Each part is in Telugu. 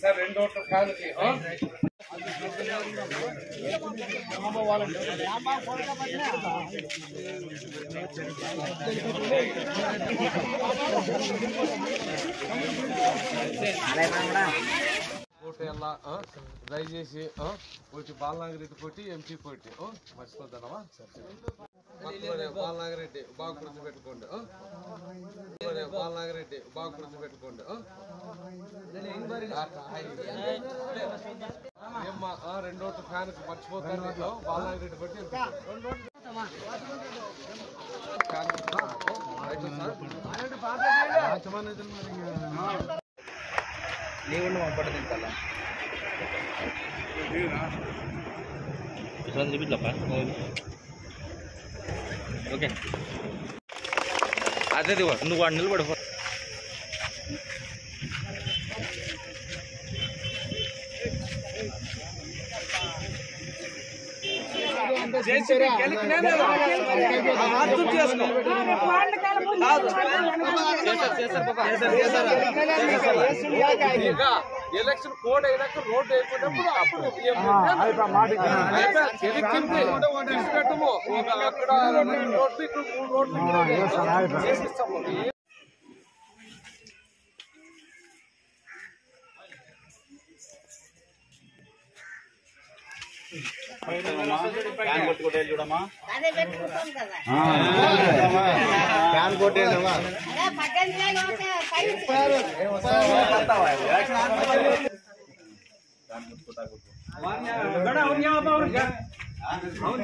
సార్ రెండు ఓట్ల ఫ్యాన్కి ఓటు దయచేసి ఆ? ఒకటి బాలనాగిరెడ్డి పోటీ ఎంపీ పోటీ ఆ? మర్చిపోతానవా బాలనాగిరెడ్డి బాగా గుర్తుపెట్టుకోండి బాలనాగిరెడ్డి బాగా గుర్తుపెట్టుకోండి ఏమ్మా రెండు ఫ్యాన్ మర్చిపోతాను ఆ? బాలనాగిరెడ్డి పోటీ నీవుండి మా పట్టు తింటాలా ఓకే అదే నువ్వు వాడు ఎలక్షన్ కోడ్ అయినాక రోడ్డు అయిపోయినప్పుడు అప్పుడు ఎలక్కింది పెట్టము అక్కడ రెండు రోడ్లు ఇక్కడ మూడు రోడ్లు చేసిస్తాము అదే పెట్టుకుంటాం కదా ఫ్యాన్ కొట్టేదమ్మా అదే పద్దెనిమిది వేలు ఉంటే పైన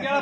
ఆ